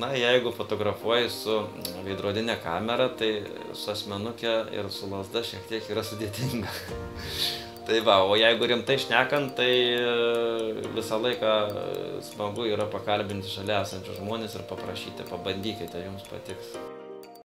jeigu fotografuoji su veidrodine kamera tai su asmenuke ir su lazda šiek tiek yra sudėtinga. Tai va o jeigu rimtai šnekant tai e, visą laiką smagu yra pakalbinti šalia esančius žmones ir paprašyti pabandykite jums patiks.